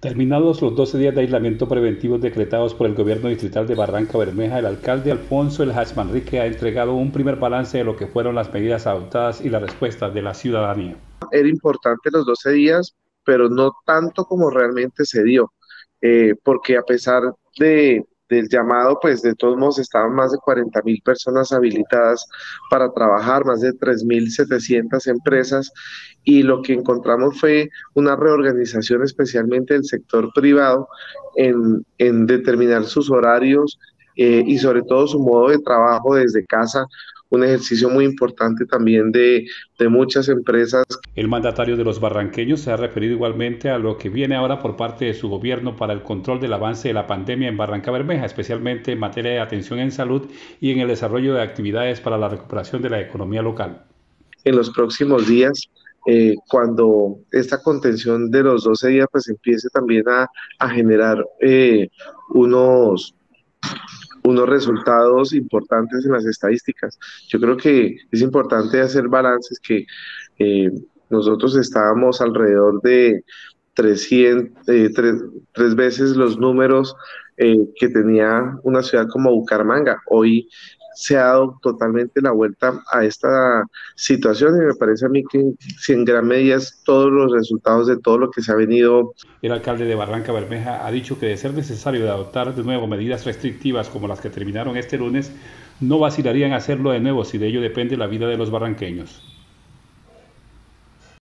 Terminados los 12 días de aislamiento preventivo decretados por el gobierno distrital de Barranca Bermeja, el alcalde Alfonso El Hachmanrique ha entregado un primer balance de lo que fueron las medidas adoptadas y la respuesta de la ciudadanía. Era importante los 12 días, pero no tanto como realmente se dio, eh, porque a pesar de del llamado, pues de todos modos estaban más de 40 mil personas habilitadas para trabajar, más de 3.700 empresas y lo que encontramos fue una reorganización especialmente del sector privado en, en determinar sus horarios eh, y sobre todo su modo de trabajo desde casa un ejercicio muy importante también de, de, muchas empresas. El mandatario de los barranqueños se ha referido igualmente a lo que viene ahora por parte de su gobierno para el control del avance de la pandemia en Barranca Bermeja, especialmente en materia de atención en salud y en el desarrollo de actividades para la recuperación de la economía local. En los próximos días eh, cuando esta contención de los 12 días pues empiece también a, a generar eh, unos unos resultados importantes en las estadísticas. Yo creo que es importante hacer balances que eh, nosotros estábamos alrededor de 300, eh, tres, veces los números eh, que tenía una ciudad como Bucaramanga. Hoy se ha dado totalmente la vuelta a esta situación y me parece a mí que si en gran medida es todos los resultados de todo lo que se ha venido. El alcalde de Barranca Bermeja ha dicho que de ser necesario adoptar de nuevo medidas restrictivas como las que terminaron este lunes, no vacilarían hacerlo de nuevo si de ello depende la vida de los barranqueños.